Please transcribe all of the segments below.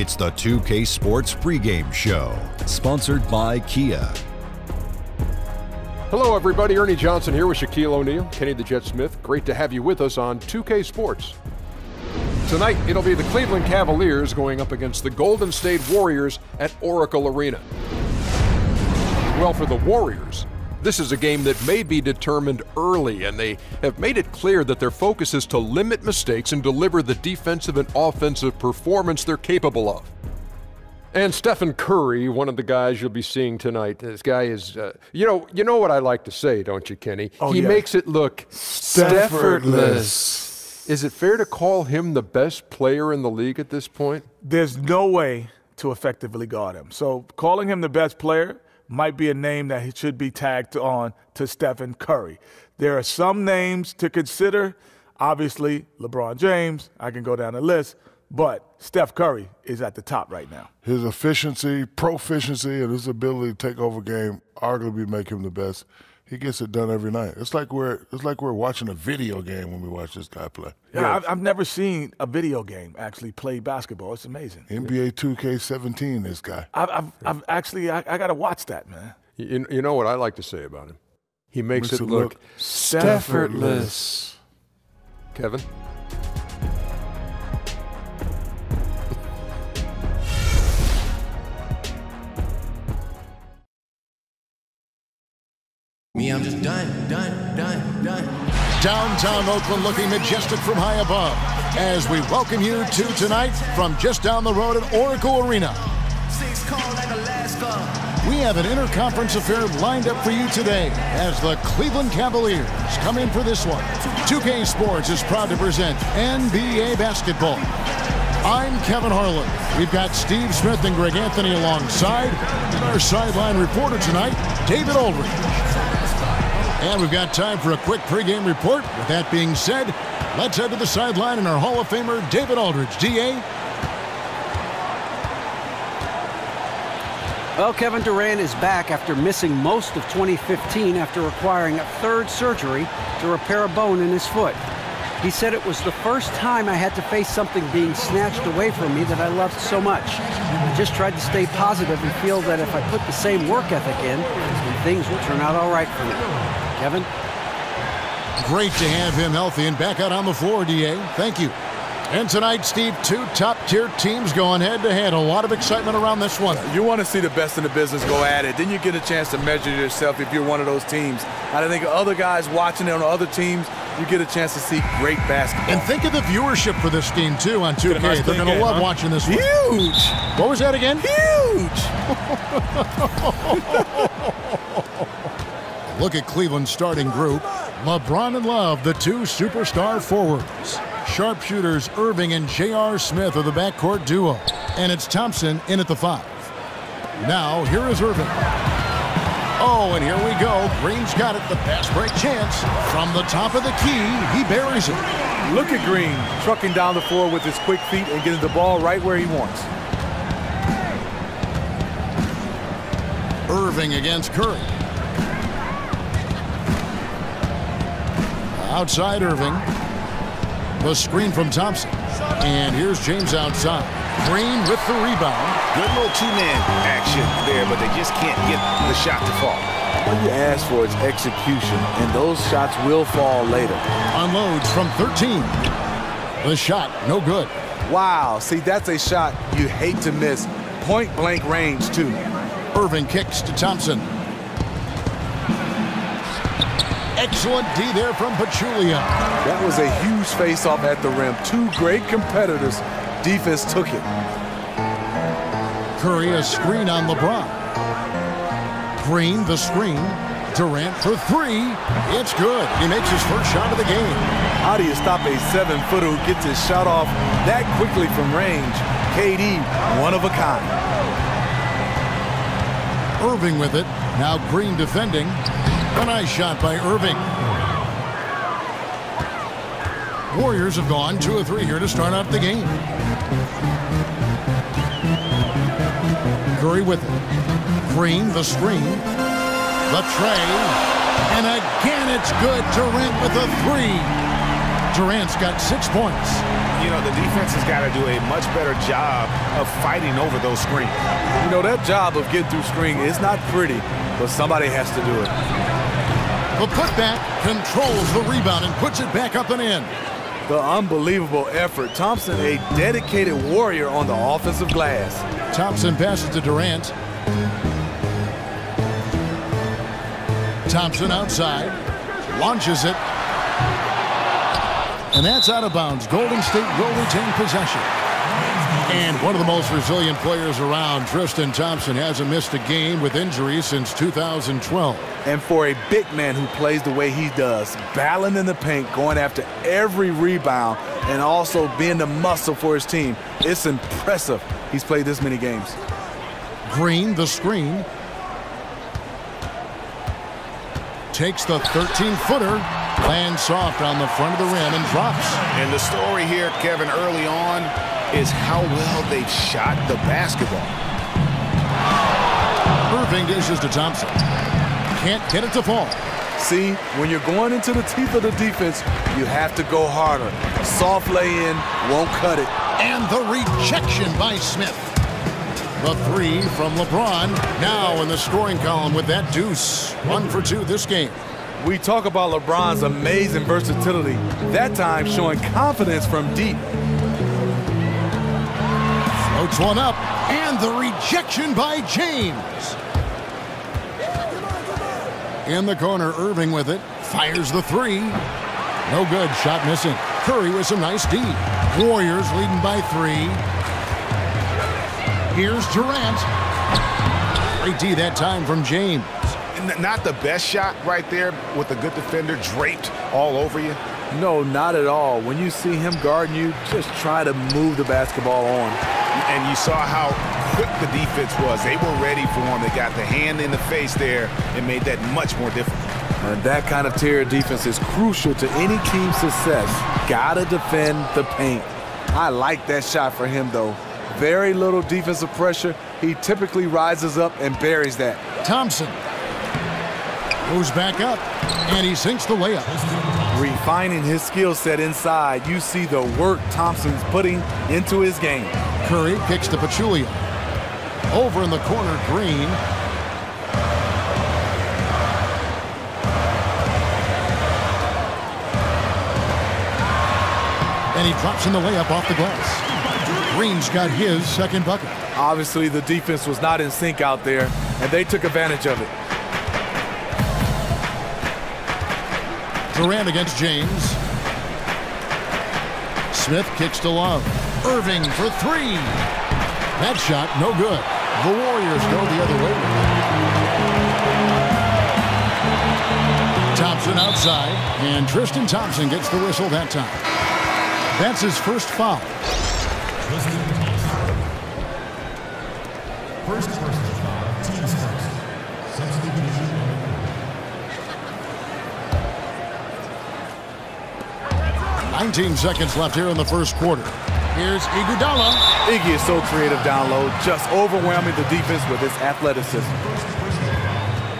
It's the 2K Sports pregame show, sponsored by Kia. Hello, everybody. Ernie Johnson here with Shaquille O'Neal, Kenny the Jet Smith. Great to have you with us on 2K Sports. Tonight, it'll be the Cleveland Cavaliers going up against the Golden State Warriors at Oracle Arena. Well, for the Warriors, this is a game that may be determined early, and they have made it clear that their focus is to limit mistakes and deliver the defensive and offensive performance they're capable of. And Stephen Curry, one of the guys you'll be seeing tonight. This guy is, uh, you know, you know what I like to say, don't you, Kenny? Oh, he yeah. makes it look Steffortless. Is it fair to call him the best player in the league at this point? There's no way to effectively guard him. So calling him the best player might be a name that he should be tagged on to Stephen Curry. There are some names to consider. Obviously, LeBron James, I can go down the list, but Steph Curry is at the top right now. His efficiency, proficiency, and his ability to take over game arguably make him the best. He gets it done every night. It's like we're it's like we're watching a video game when we watch this guy play. Yeah, I've, I've never seen a video game actually play basketball. It's amazing. NBA 2K17, this guy. I've, I've, I've actually, I, I got to watch that, man. You, you know what I like to say about him? He makes, Makes it it look, look Steffortless. Kevin. Me, I'm just done, done, done, done. Downtown Oakland looking majestic from high above as we welcome you to tonight from just down the road at Oracle Arena. Six cold like Alaska. We have an interconference affair lined up for you today as the Cleveland Cavaliers come in for this one. 2K Sports is proud to present NBA basketball. I'm Kevin Harlan. We've got Steve Smith and Greg Anthony alongside, and our sideline reporter tonight, David Aldridge. And we've got time for a quick pregame report. With that being said, let's head to the sideline and our Hall of Famer, David Aldridge. DA, Well, Kevin Durant is back after missing most of 2015 after requiring a third surgery to repair a bone in his foot. He said it was the first time I had to face something being snatched away from me that I loved so much. I just tried to stay positive and feel that if I put the same work ethic in, then things will turn out all right for me. Kevin? great to have him healthy and back out on the floor, DA. Thank you. And tonight, Steve, two top-tier teams going head-to-head. A lot of excitement around this one. You want to see the best in the business go at it. Then you get a chance to measure yourself if you're one of those teams. I think other guys watching it on other teams, you get a chance to see great basketball. And think of the viewership for this team, too, on 2K. nice They're going to love huh? watching this one. Huge! What was that again? Huge! Look at Cleveland's starting group. LeBron and Love, the two superstar forwards. Sharpshooters Irving and J.R. Smith are the backcourt duo. And it's Thompson in at the five. Now, here is Irving. Oh, and here we go. Green's got it. The pass break chance. From the top of the key, he buries it. Look at Green trucking down the floor with his quick feet and getting the ball right where he wants. Irving against Curry. Outside Irving. The screen from Thompson. And here's James outside. Green with the rebound. Good little two-man action there, but they just can't get the shot to fall. What you ask for is execution, and those shots will fall later. Unloads from 13. The shot, no good. Wow, see, that's a shot you hate to miss. Point blank range, too. Irving kicks to Thompson. Excellent D there from Pachulia. That was a huge face-off at the rim. Two great competitors. Defense took it. Curry a screen on LeBron. Green the screen. Durant for three. It's good. He makes his first shot of the game. How do you stop a seven-footer who gets his shot off that quickly from range? KD, one of a kind. Irving with it. Now Green defending. A nice shot by Irving. Warriors have gone two or three here to start out the game. Curry with it. Green, the screen. The tray. And again, it's good. Durant with a three. Durant's got six points. You know, the defense has got to do a much better job of fighting over those screens. You know, that job of getting through screen is not pretty, but somebody has to do it. The putback controls the rebound and puts it back up and in. The unbelievable effort. Thompson, a dedicated warrior on the offensive glass. Thompson passes to Durant. Thompson outside. Launches it. And that's out of bounds. Golden State will retain possession. And one of the most resilient players around, Tristan Thompson, hasn't missed a game with injury since 2012. And for a big man who plays the way he does, battling in the paint, going after every rebound, and also being the muscle for his team, it's impressive he's played this many games. Green, the screen. Takes the 13-footer, lands soft on the front of the rim and drops. And the story here, Kevin, early on is how well they've shot the basketball. Irving dishes to Thompson. Can't get it to fall. See, when you're going into the teeth of the defense, you have to go harder. Soft lay-in won't cut it. And the rejection by Smith. The three from LeBron, now in the scoring column with that deuce. One for two this game. We talk about LeBron's amazing versatility, that time showing confidence from deep. Floats one up, and the rejection by James. In the corner, Irving with it. Fires the three. No good. Shot missing. Curry with some nice D. Warriors leading by three. Here's Durant. Great D that time from James. Not the best shot right there with a good defender draped all over you. No, not at all. When you see him guarding you, just try to move the basketball on. And you saw how quick the defense was. They were ready for him. They got the hand in the face there and made that much more difficult. And that kind of tier defense is crucial to any team's success. Gotta defend the paint. I like that shot for him, though. Very little defensive pressure. He typically rises up and buries that. Thompson moves back up, and he sinks the layup. Refining his skill set inside, you see the work Thompson's putting into his game. Curry kicks to Pachulia. Over in the corner, Green. And he drops in the layup off the glass. Green's got his second bucket. Obviously, the defense was not in sync out there, and they took advantage of it. Durant against James. Smith kicks to Love. Irving for three. That shot, no good. The Warriors go the other way. Thompson outside, and Tristan Thompson gets the whistle that time. That's his first foul. 19 seconds left here in the first quarter. Here's Iguodala. Iggy is so creative down low, just overwhelming the defense with his athleticism.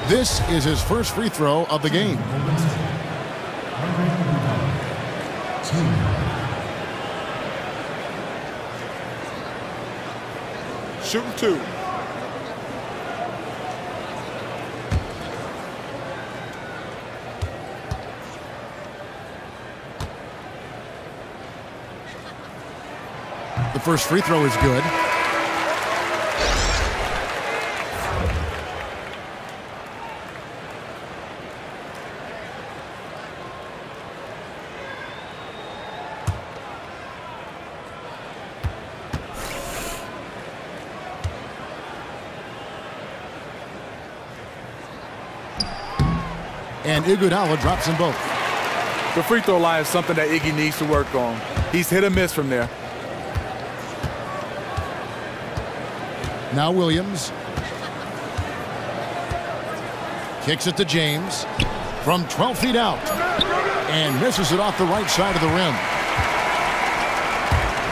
This is his first free throw of the game. Shooting two. The first free throw is good. And Iguodala drops them both. The free throw line is something that Iggy needs to work on. He's hit or miss from there. Now Williams. Kicks it to James. From 12 feet out. And misses it off the right side of the rim.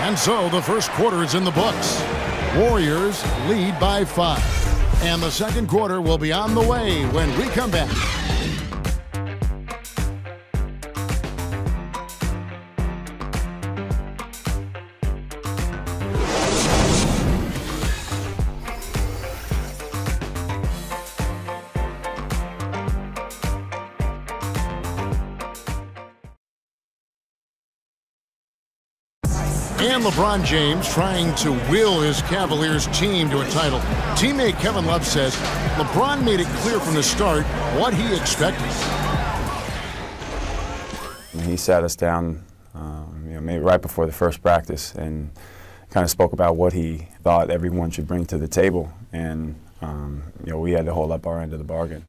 And so the first quarter is in the books. Warriors lead by five. And the second quarter will be on the way when we come back. And LeBron James trying to will his Cavaliers team to a title. Teammate Kevin Love says LeBron made it clear from the start what he expected. He sat us down, um, you know, maybe right before the first practice, and kind of spoke about what he thought everyone should bring to the table, and um, you know, we had to hold up our end of the bargain.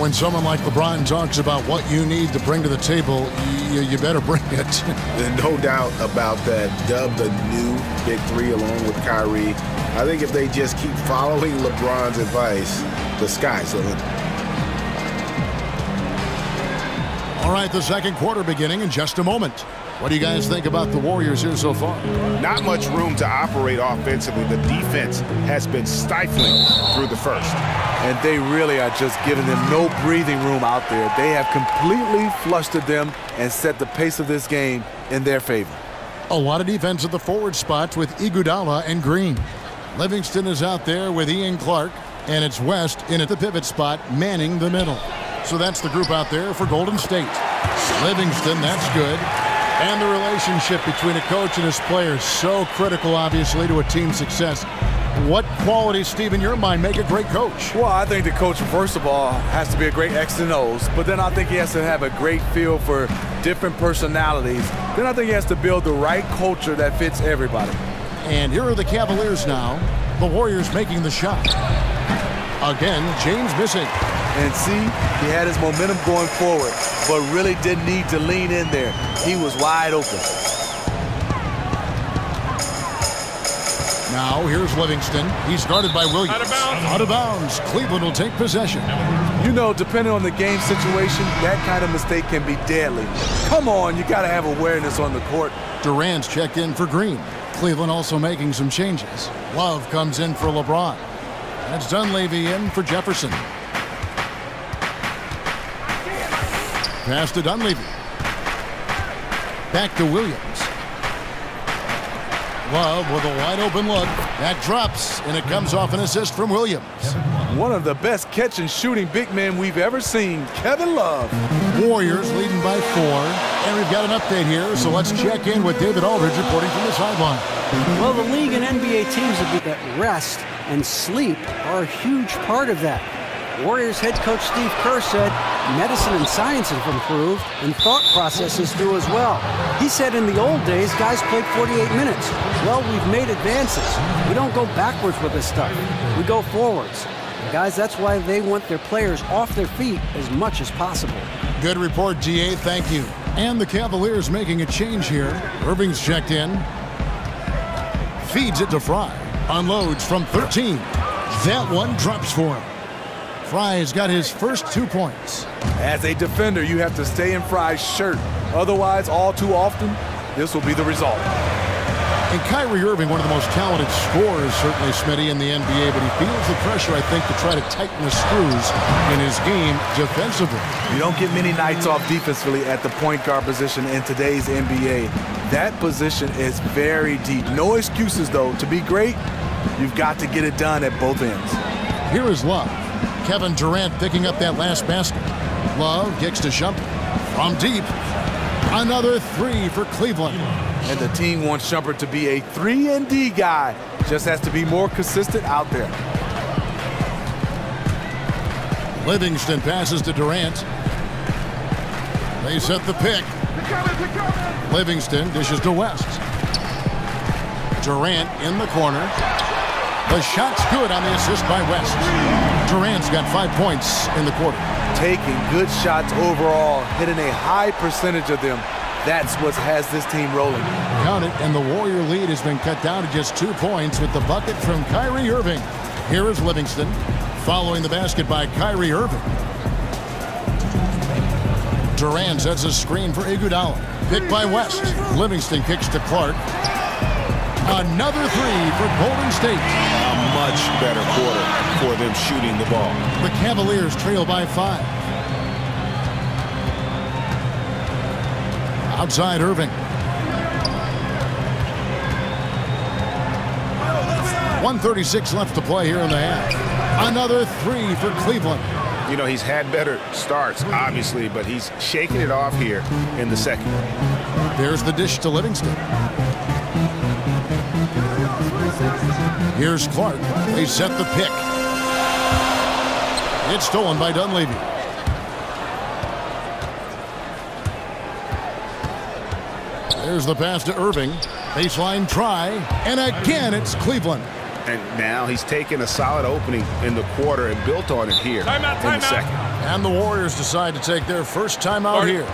When someone like LeBron talks about what you need to bring to the table, you, you better bring it. No doubt about that. Dub the new Big Three along with Kyrie. I think if they just keep following LeBron's advice, the sky's the limit. All right, the second quarter beginning in just a moment. What do you guys think about the Warriors here so far? Not much room to operate offensively. The defense has been stifling through the first. And they really are just giving them no breathing room out there. They have completely flustered them and set the pace of this game in their favor. A lot of defense at the forward spot with Iguodala and Green. Livingston is out there with Ian Clark, and it's West in at the pivot spot, manning the middle. So that's the group out there for Golden State. Livingston, that's good. And the relationship between a coach and his players, so critical, obviously, to a team's success. What qualities, Steve, in your mind, make a great coach? Well, I think the coach, first of all, has to be a great X and O's, but then I think he has to have a great feel for different personalities. Then I think he has to build the right culture that fits everybody. And here are the Cavaliers now. The Warriors making the shot. Again, James missing. And see, he had his momentum going forward, but really didn't need to lean in there. He was wide open. Now, here's Livingston. He's guarded by Williams. Out of bounds. Out of bounds. Cleveland will take possession. You know, depending on the game situation, that kind of mistake can be deadly. Come on, you got to have awareness on the court. Durant's checked in for Green. Cleveland also making some changes. Love comes in for LeBron. That's Dunleavy in for Jefferson. Pass to Dunleavy. Back to Williams. Love with a wide open look. That drops, and it comes off an assist from Williams. One of the best catch and shooting big men we've ever seen, Kevin Love. Warriors leading by four. And we've got an update here, so let's check in with David Aldridge reporting from the sideline. Well, the league and NBA teams that rest and sleep are a huge part of that. Warriors head coach Steve Kerr said medicine and science have improved and thought processes do as well. He said in the old days, guys played 48 minutes. Well, we've made advances. We don't go backwards with this stuff. We go forwards. Guys, that's why they want their players off their feet as much as possible. Good report, GA. Thank you. And the Cavaliers making a change here. Irving's checked in. Feeds it to Frye. Unloads from 13. That one drops for him. Frye's got his first two points. As a defender, you have to stay in Frye's shirt. Otherwise, all too often, this will be the result. And Kyrie Irving, one of the most talented scorers, certainly, Smitty, in the NBA, but he feels the pressure, I think, to try to tighten the screws in his game defensively. You don't get many nights off defensively at the point guard position in today's NBA. That position is very deep. No excuses, though. To be great, you've got to get it done at both ends. Here is Love. Kevin Durant picking up that last basket. Love kicks to Shumpert. From deep. Another three for Cleveland. And the team wants Shumpert to be a 3 and D guy. Just has to be more consistent out there. Livingston passes to Durant. They set the pick. Livingston dishes to West. Durant in the corner. The shot's good on the assist by West. Durant's got five points in the quarter. Taking good shots overall, hitting a high percentage of them. That's what has this team rolling. Count it, and the Warrior lead has been cut down to just two points with the bucket from Kyrie Irving. Here is Livingston, following the basket by Kyrie Irving. Durant sets a screen for Iguodala. Picked by West. Livingston kicks to Clark. Another three for Golden State. A much better quarter for them shooting the ball. The Cavaliers trail by five. Outside Irving. One thirty-six left to play here in the half. Another three for Cleveland. You know, he's had better starts, obviously, but he's shaking it off here in the second. There's the dish to Livingston. Here's Clark. They set the pick. It's stolen by Dunleavy. There's the pass to Irving. Baseline try. And again, it's Cleveland. And now he's taken a solid opening in the quarter and built on it here Timeout, in the timeout. second. And the Warriors decide to take their first timeout here.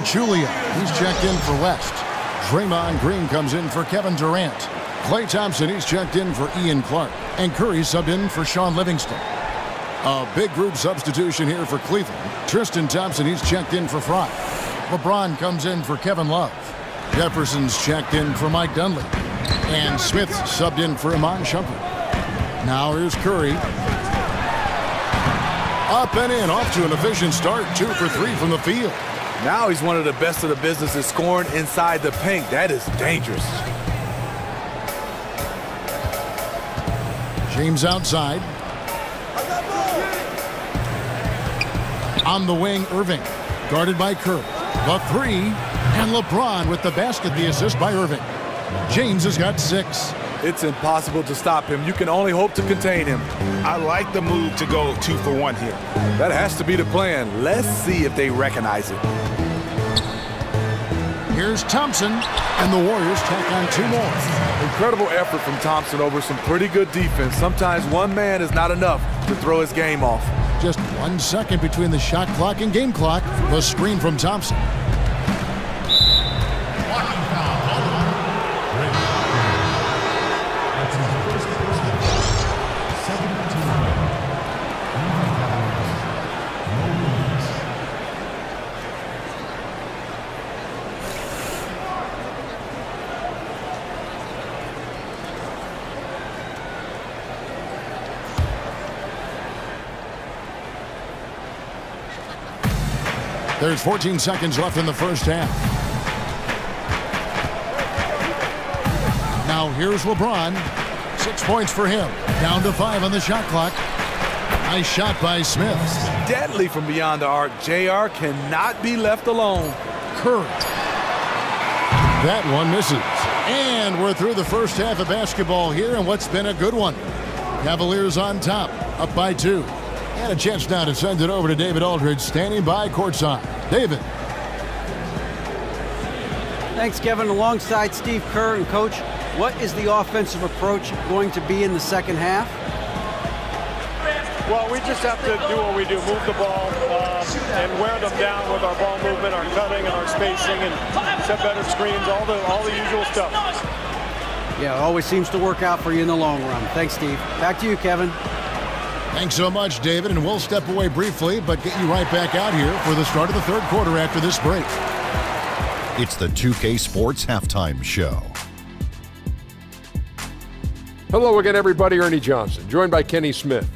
Pachulia, he's checked in for West. Draymond Green comes in for Kevin Durant. Klay Thompson, he's checked in for Ian Clark. And Curry subbed in for Shaun Livingston. A big group substitution here for Cleveland. Tristan Thompson, he's checked in for Frye. LeBron comes in for Kevin Love. Jefferson's checked in for Mike Dunleavy. And Smith subbed in for Iman Shumpert. Now here's Curry. Up and in, off to an efficient start. Two for three from the field. Now he's one of the best of the business at scoring inside the paint. That is dangerous. James outside. On the wing, Irving. Guarded by Kerr. The three. And LeBron with the basket, the assist by Irving. James has got six. It's impossible to stop him. You can only hope to contain him. I like the move to go two for one here. That has to be the plan. Let's see if they recognize it. Here's Thompson. And the Warriors tack on two more. Incredible effort from Thompson over some pretty good defense. Sometimes one man is not enough to throw his game off. Just one second between the shot clock and game clock. The screen from Thompson. There's 14 seconds left in the first half. Now here's LeBron. Six points for him. Down to five on the shot clock. Nice shot by Smith. Deadly from beyond the arc. JR cannot be left alone. Curry. That one misses. And we're through the first half of basketball here and what's been a good one. Cavaliers on top, up by two. And a chance now to send it over to David Aldridge, standing by courtside. David. Thanks, Kevin. Alongside Steve Kerr and Coach, what is the offensive approach going to be in the second half? Well, we just have to do what we do, move the ball um, and wear them down with our ball movement, our cutting, and our spacing, and set better screens, all the all the usual stuff. Yeah, it always seems to work out for you in the long run. Thanks, Steve. Back to you, Kevin. Thanks so much, David, and we'll step away briefly, but get you right back out here for the start of the third quarter after this break. It's the 2K Sports Halftime Show. Hello again, everybody. Ernie Johnson, joined by Kenny Smith,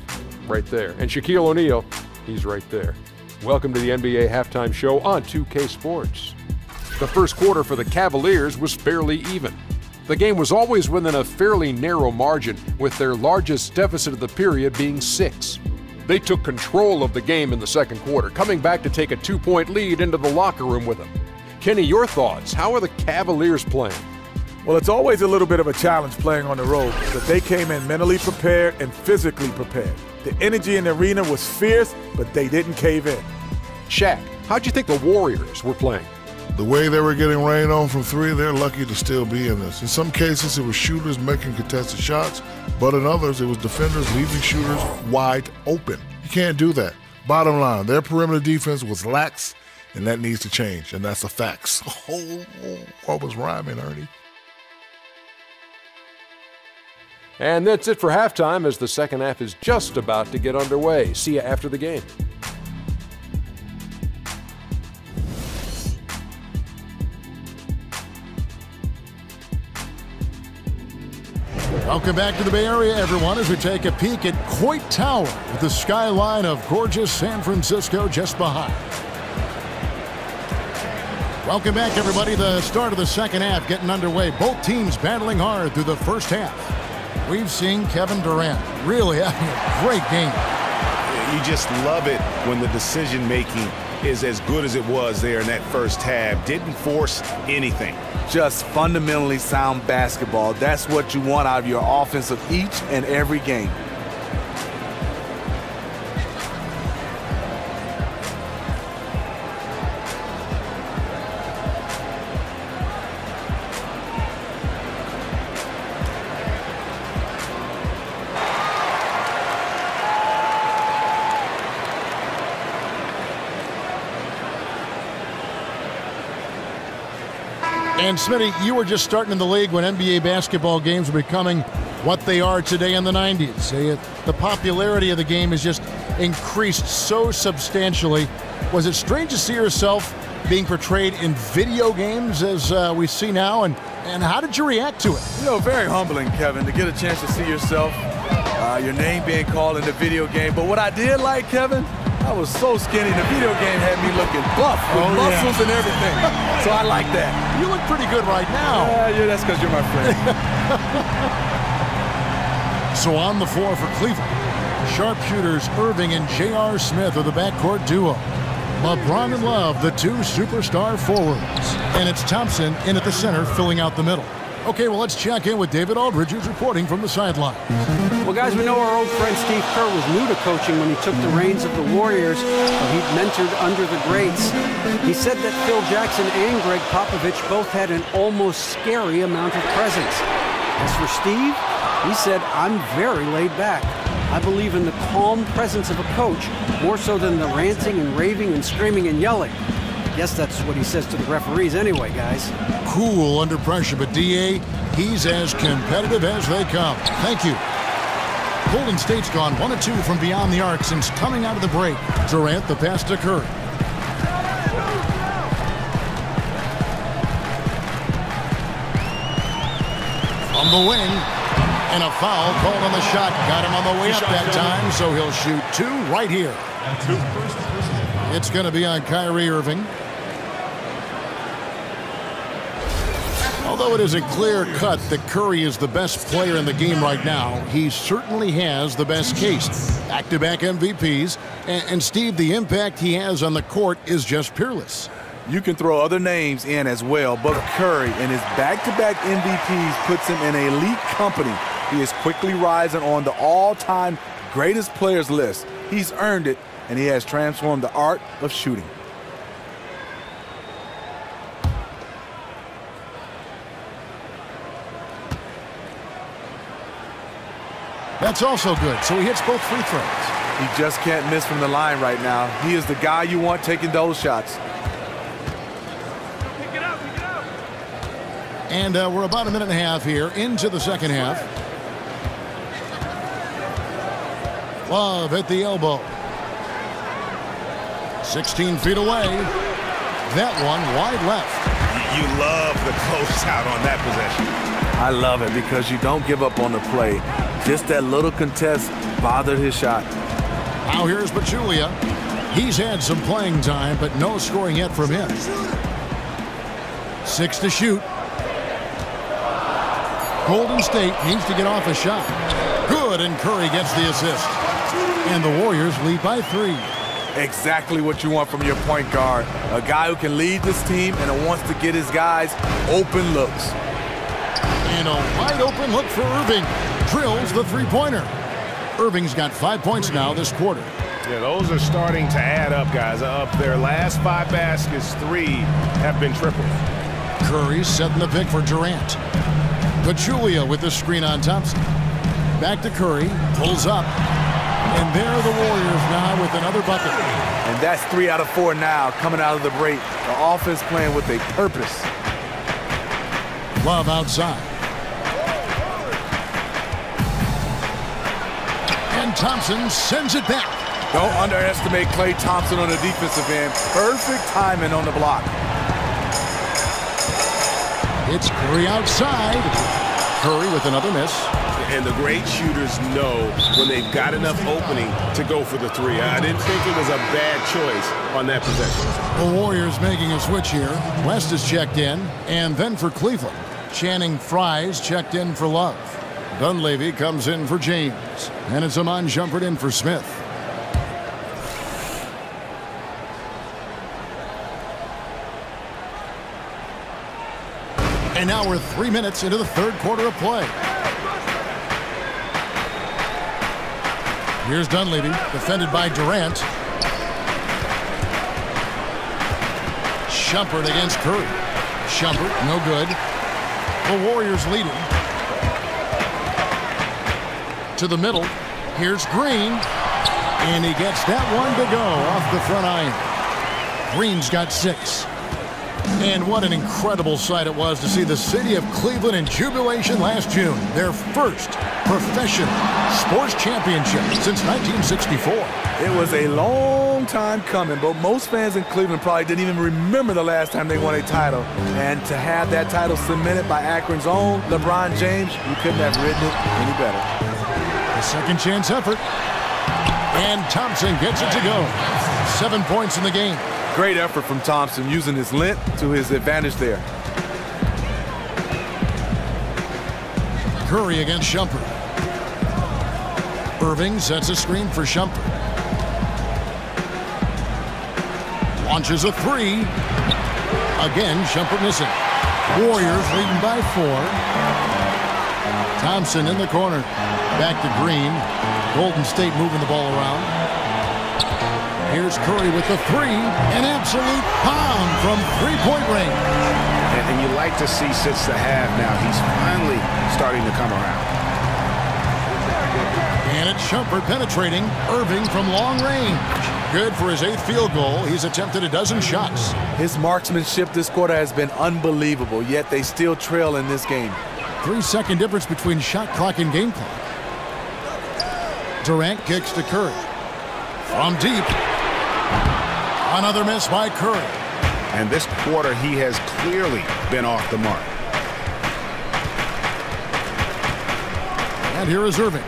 right there, and Shaquille O'Neal, he's right there. Welcome to the NBA halftime show on 2K Sports. The first quarter for the Cavaliers was fairly even. The game was always within a fairly narrow margin, with their largest deficit of the period being six. They took control of the game in the second quarter, coming back to take a two point lead into the locker room with them. Kenny, your thoughts? How are the Cavaliers playing? Well, it's always a little bit of a challenge playing on the road, but they came in mentally prepared and physically prepared. The energy in the arena was fierce, but they didn't cave in. Shaq, How'd you think the Warriors were playing? The way they were getting rain on from three, they're lucky to still be in this. In some cases, it was shooters making contested shots, but in others, it was defenders leaving shooters wide open. You can't do that. Bottom line, their perimeter defense was lax, and that needs to change, and that's the facts. Oh, what was rhyming, Ernie? And that's it for halftime as the second half is just about to get underway. See you after the game. Welcome back to the Bay Area, everyone, as we take a peek at Coit Tower with the skyline of gorgeous San Francisco just behind. Welcome back, everybody. The start of the second half getting underway. Both teams battling hard through the first half. We've seen Kevin Durant really having a great game. You just love it when the decision making is as good as it was there in that first half. Didn't force anything. Just fundamentally sound basketball. That's what you want out of your offense of each and every game. Smitty, you were just starting in the league when NBA basketball games were becoming what they are today in the 90s. The popularity of the game has just increased so substantially. Was it strange to see yourself being portrayed in video games as uh, we see now? And, and how did you react to it? You know, very humbling, Kevin, to get a chance to see yourself, uh, your name being called in the video game. But what I did like, Kevin, I was so skinny. The video game had me looking buff with Oh, muscles yeah. and everything. so I like that. You look pretty good right now. Yeah, yeah that's because you're my friend. So on the floor for Cleveland, sharpshooters Irving and J.R. Smith are the backcourt duo. LeBron and Love, the two superstar forwards. And it's Thompson in at the center, filling out the middle. Okay, well, let's check in with David Aldridge, who's reporting from the sideline. Well, guys, we know our old friend Steve Kerr was new to coaching when he took the reins of the Warriors, he'd mentored under the greats. He said that Phil Jackson and Gregg Popovich both had an almost scary amount of presence. As for Steve, he said, I'm very laid back. I believe in the calm presence of a coach more so than the ranting and raving and screaming and yelling. Guess that's what he says to the referees anyway, guys. Cool under pressure, but DA, he's as competitive as they come. Thank you. Golden State's gone 1 2 from beyond the arc since coming out of the break. Durant, the pass to Curry. On the wing, and a foul called on the shot. Got him on the way up that time, so he'll shoot two right here. It's going to be on Kyrie Irving. Although it is a clear cut that Curry is the best player in the game right now, he certainly has the best case. Back-to-back MVPs, and, and Steve, the impact he has on the court is just peerless. You can throw other names in as well, but Curry and his back-to-back MVPs puts him in elite company. He is quickly rising on the all-time greatest players list. He's earned it, and he has transformed the art of shooting. That's also good, so he hits both free throws. He just can't miss from the line right now. He is the guy you want taking those shots. And uh, we're about a minute and a half here into the second half. Love at the elbow. 16 feet away. That one wide left. You love the close out on that possession. I love it because you don't give up on the play. Just that little contest bothered his shot. Now here's Pachulia. He's had some playing time, but no scoring yet from him. Six to shoot. Golden State needs to get off a shot. Good, and Curry gets the assist. And the Warriors lead by three. Exactly what you want from your point guard. A guy who can lead this team and who wants to get his guys open looks. And a wide open look for Irving. Drills the three-pointer. Irving's got five points now this quarter. Yeah, those are starting to add up, guys. Up their last five baskets, three have been triples. Curry setting the pick for Durant. Pachulia with the screen on Thompson. Back to Curry, pulls up. And there are the Warriors now with another bucket. And that's three out of four now coming out of the break. The offense playing with a purpose. Love outside. Thompson sends it back. Don't underestimate Klay Thompson on the defensive end. Perfect timing on the block. It's Curry outside. Curry with another miss. And the great shooters know when they've got enough opening to go for the three. I didn't think it was a bad choice on that possession. The Warriors making a switch here. West is checked in, and then for Cleveland. Channing Frye's checked in for Love. Dunleavy comes in for James. And it's Iman Shumpert in for Smith. And now we're three minutes into the third quarter of play. Here's Dunleavy, defended by Durant. Shumpert against Curry. Shumpert, no good. The Warriors leading. To the middle. Here's Green. And he gets that one to go off the front iron. Green's got six. And what an incredible sight it was to see the city of Cleveland in jubilation last June. Their first professional sports championship since 1964. It was a long time coming, but most fans in Cleveland probably didn't even remember the last time they won a title. And to have that title cemented by Akron's own LeBron James, you couldn't have written it any better. Second chance effort. And Thompson gets it to go. Seven points in the game. Great effort from Thompson using his length to his advantage there. Curry against Shumpert. Irving sets a screen for Shumpert. Launches a three. Again, Shumpert missing. Warriors leading by four. Thompson in the corner. Back to Green. Golden State moving the ball around. Here's Curry with the three. An absolute pound from three-point range. And, and, you like to see since the half now, he's finally starting to come around. And it's Shumpert penetrating. Irving from long range. Good for his eighth field goal. He's attempted a dozen shots. His marksmanship this quarter has been unbelievable, yet they still trail in this game. Three-second difference between shot clock and game clock. Durant kicks to Curry. From deep. Another miss by Curry. And this quarter, he has clearly been off the mark. And here is Irving.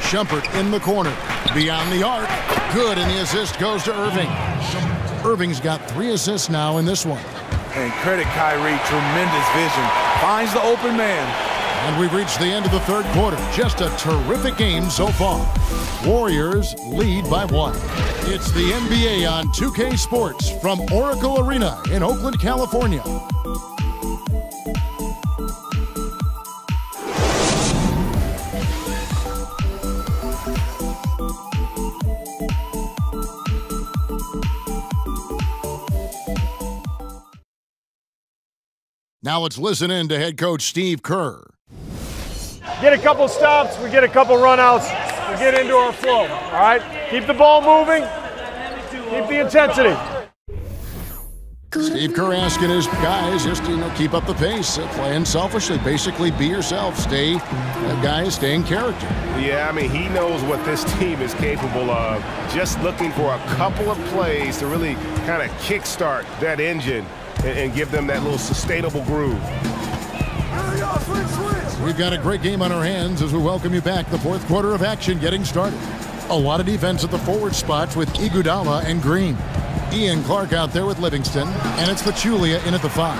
Shumpert in the corner. Beyond the arc. Good, and the assist goes to Irving. Irving's got three assists now in this one. And credit Kyrie, tremendous vision. Finds the open man. And we've reached the end of the third quarter. Just a terrific game so far. Warriors lead by one. It's the NBA on 2K Sports from Oracle Arena in Oakland, California. Now let's listen in to head coach Steve Kerr. Get a couple stops, we get a couple runouts, we get into our flow. All right? Keep the ball moving, keep the intensity. Steve Kerr asking his guys just you know keep up the pace, uh, playing selfishly, basically be yourself, stay uh, guys, stay in character. Yeah, I mean he knows what this team is capable of. Just looking for a couple of plays to really kind of kickstart that engine and, and give them that little sustainable groove. We've got a great game on our hands as we welcome you back. The fourth quarter of action getting started. A lot of defense at the forward spots with Iguodala and Green. Ian Clark out there with Livingston, and it's Pachulia in at the five.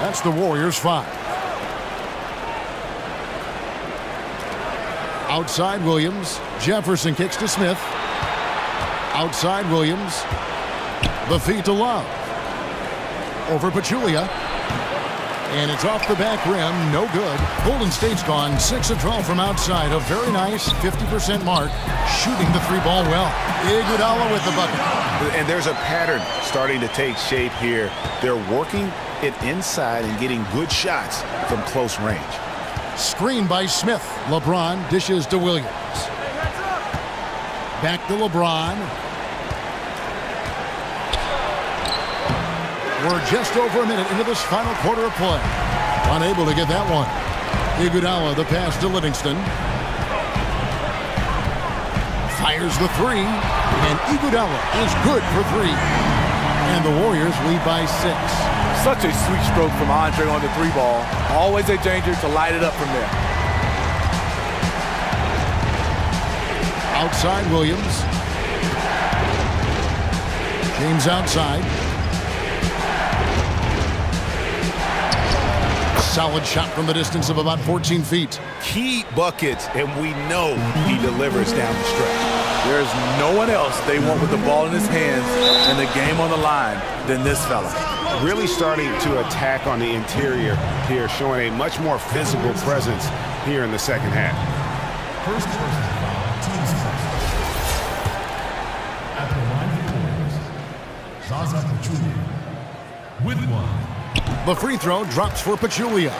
That's the Warriors five. Outside Williams. Jefferson kicks to Smith. Outside Williams. The feed to Love. Over Pachulia. And it's off the back rim. No good. Golden State's gone 6 of 12 from outside. A very nice 50% mark. Shooting the three ball well. Iguodala with the bucket. And there's a pattern starting to take shape here. They're working it inside and getting good shots from close range. Screen by Smith. LeBron dishes to Williams. Back to LeBron. We're just over a minute into this final quarter of play. Unable to get that one. Iguodala the pass to Livingston. Fires the three. And Iguodala is good for three. And the Warriors lead by six. Such a sweet stroke from Andre on the three ball. Always a danger to light it up from there. Outside Williams. James outside. Solid shot from the distance of about 14 feet. Key buckets, and we know he delivers down the stretch. There's no one else they want with the ball in his hands and the game on the line than this fella. Really starting to attack on the interior here, showing a much more physical presence here in the second half. First person foul, team's At the line for Warriors, Zaza Pachulia with one. The free throw drops for Pachulia.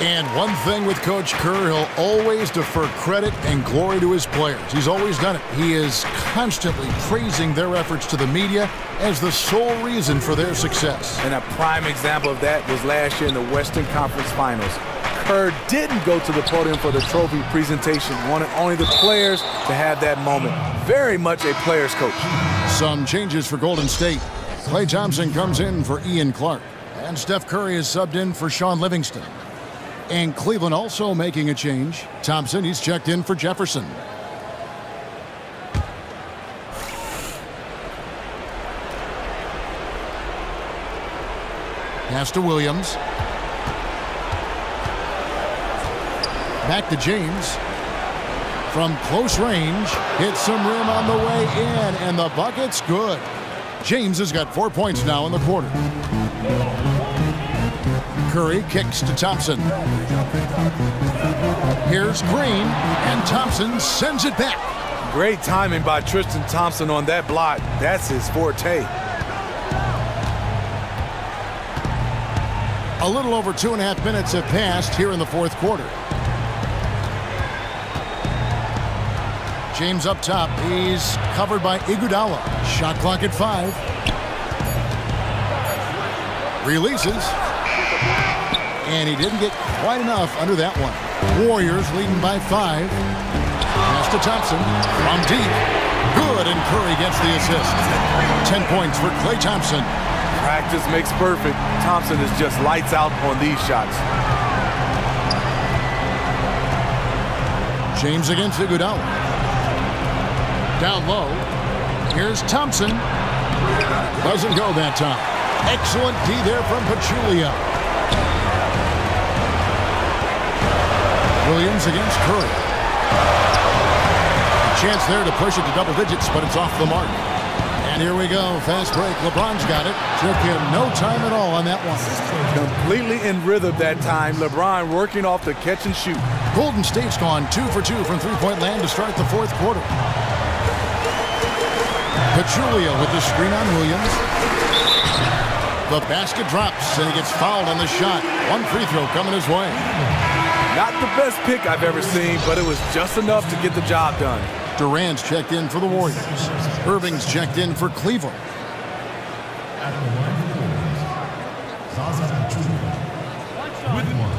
And one thing with Coach Kerr, he'll always defer credit and glory to his players. He's always done it. He is constantly praising their efforts to the media as the sole reason for their success. And a prime example of that was last year in the Western Conference Finals. Kerr didn't go to the podium for the trophy presentation, wanted only the players to have that moment. Very much a player's coach. Some changes for Golden State. Klay Thompson comes in for Ian Clark. And Steph Curry is subbed in for Shaun Livingston. And Cleveland also making a change. Thompson, he's checked in for Jefferson. Pass to Williams. Back to James. From close range, hits some rim on the way in, and the bucket's good. James has got four points now in the quarter. Curry kicks to Thompson. Here's Green, and Thompson sends it back. Great timing by Tristan Thompson on that block. That's his forte. A little over two and a half minutes have passed here in the fourth quarter. James up top. He's covered by Iguodala. Shot clock at five. Releases. And he didn't get quite enough under that one. Warriors leading by five. Pass to Thompson. From deep. Good, and Curry gets the assist. Ten points for Klay Thompson. Practice makes perfect. Thompson is just lights out on these shots. James against Iguodala. Down low. Here's Thompson. Doesn't go that time. Excellent D there from Pachulia. Williams against Curry. A chance there to push it to double digits, but it's off the mark. And here we go. Fast break. LeBron's got it. Took him no time at all on that one. Completely in rhythm that time. LeBron working off the catch and shoot. Golden State's gone two for two from three-point land to start the fourth quarter. Pachulia with the screen on Williams. The basket drops, and he gets fouled on the shot. One free throw coming his way. Not the best pick I've ever seen, but it was just enough to get the job done. Durant's checked in for the Warriors. Irving's checked in for Cleveland. At the line for Warriors, Zaza Pachulia with one.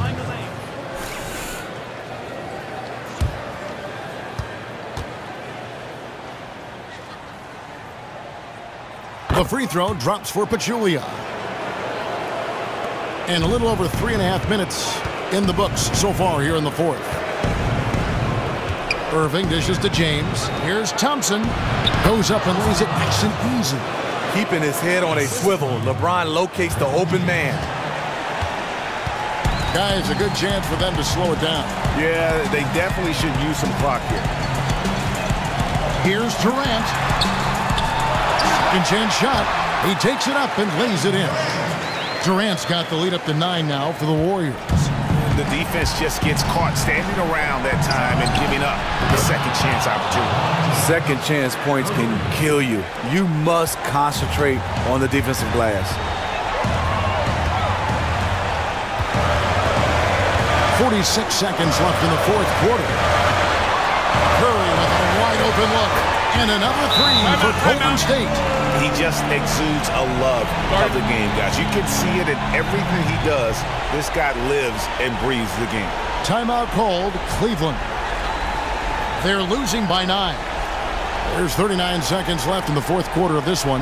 The free throw drops for Pachulia. And a little over three and a half minutes in the books so far here in the fourth. Irving dishes to James. Here's Thompson. Goes up and lays it nice and easy. Keeping his head on a swivel, LeBron locates the open man. Guys, a good chance for them to slow it down. Yeah, they definitely should use some clock here. Here's Durant. Second chance shot. He takes it up and lays it in. Durant's got the lead up to nine now for the Warriors. The defense just gets caught standing around that time and giving up the second chance opportunity. Second chance points can kill you. You must concentrate on the defensive glass. 46 seconds left in the fourth quarter. Curry with a wide open look. And another three for Golden State. He just exudes a love of the game, guys. You can see it in everything he does. This guy lives and breathes the game. Timeout called Cleveland. They're losing by nine. There's 39 seconds left in the fourth quarter of this one.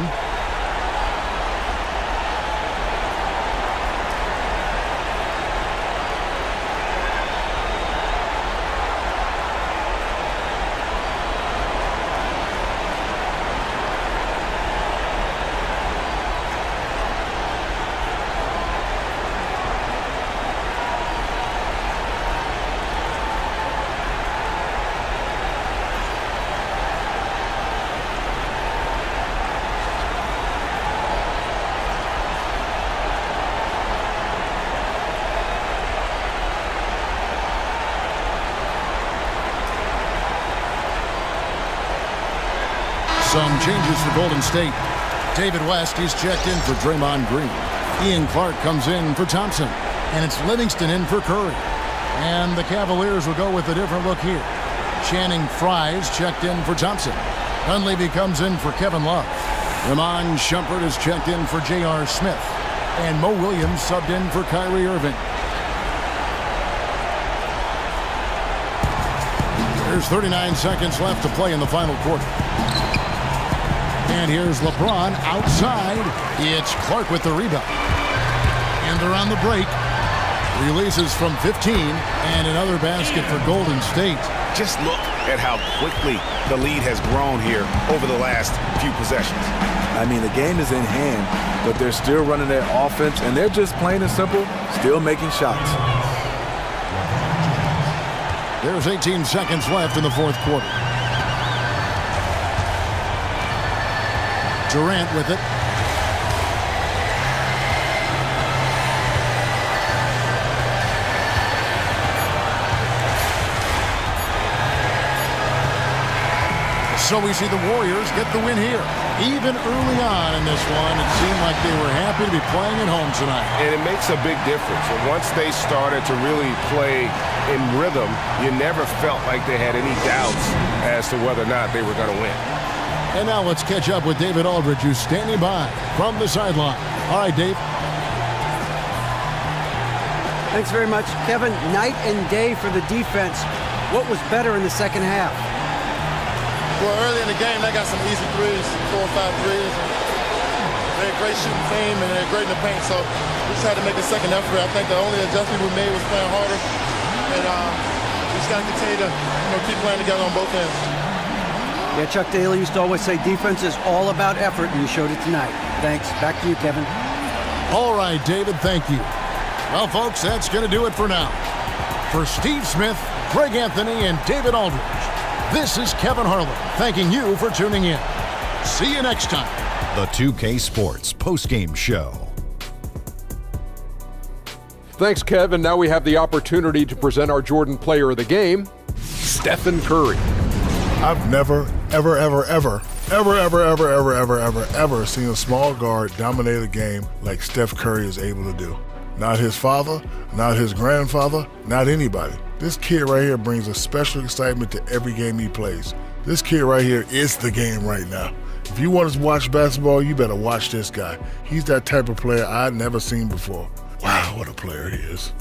Some changes for Golden State. David West is checked in for Draymond Green. Ian Clark comes in for Thompson. And it's Livingston in for Curry. And the Cavaliers will go with a different look here. Channing Frye's checked in for Thompson. Dunleavy comes in for Kevin Love. Iman Shumpert is checked in for J.R. Smith. And Mo Williams subbed in for Kyrie Irving. There's 39 seconds left to play in the final quarter. And here's LeBron outside. It's Clark with the rebound. And they're on the break. Releases from 15 and another basket for Golden State. Just look at how quickly the lead has grown here over the last few possessions. I mean, the game is in hand, but they're still running their offense, and they're just plain and simple, still making shots. There's 18 seconds left in the fourth quarter. Durant with it. So we see the Warriors get the win here. Even early on in this one, it seemed like they were happy to be playing at home tonight. And it makes a big difference. Once they started to really play in rhythm, you never felt like they had any doubts as to whether or not they were going to win. And now let's catch up with David Aldridge, who's standing by from the sideline. All right, Dave. Thanks very much. Kevin, night and day for the defense. What was better in the second half? Well, early in the game, they got some easy threes, four or five threes. They're a great shooting team, and they're great in the paint, so we just had to make a second effort. I think the only adjustment we made was playing harder, and uh, we just got to continue to you know, keep playing together on both ends. Yeah, Chuck Daly used to always say defense is all about effort, and you showed it tonight. Thanks. Back to you, Kevin. All right, David, thank you. Well, folks, that's going to do it for now. For Steve Smith, Greg Anthony, and David Aldridge, this is Kevin Harlan thanking you for tuning in. See you next time. The 2K Sports postgame show. Thanks, Kevin. Now we have the opportunity to present our Jordan Player of the Game, Stephen Curry. I've never, ever, ever, ever, ever, ever, ever, ever, ever, ever, ever seen a small guard dominate a game like Steph Curry is able to do. Not his father, not his grandfather, not anybody. This kid right here brings a special excitement to every game he plays. This kid right here is the game right now. If you want to watch basketball, you better watch this guy. He's that type of player I've never seen before. Wow, what a player he is.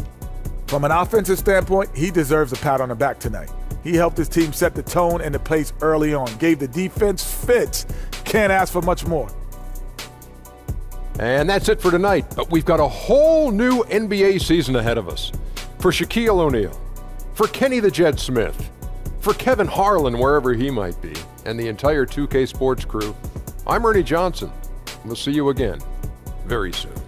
From an offensive standpoint, he deserves a pat on the back tonight. He helped his team set the tone and the pace early on, gave the defense fits. Can't ask for much more. And that's it for tonight. But we've got a whole new NBA season ahead of us. For Shaquille O'Neal, for Kenny the Jet Smith, for Kevin Harlan, wherever he might be, and the entire 2K Sports crew, I'm Ernie Johnson. We'll see you again very soon.